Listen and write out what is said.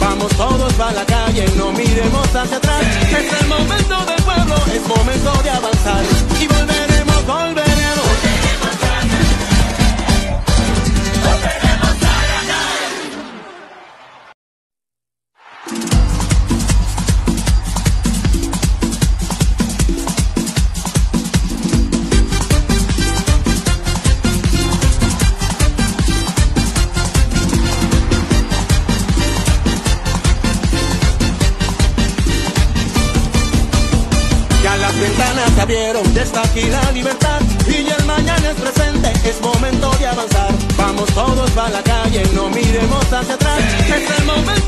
Vamos todos para la calle, no miremos hacia atrás. Es el momento del ventanas se abrieron, ya está aquí la libertad y el mañana es presente, es momento de avanzar. Vamos todos para la calle, no miremos hacia atrás, es el momento.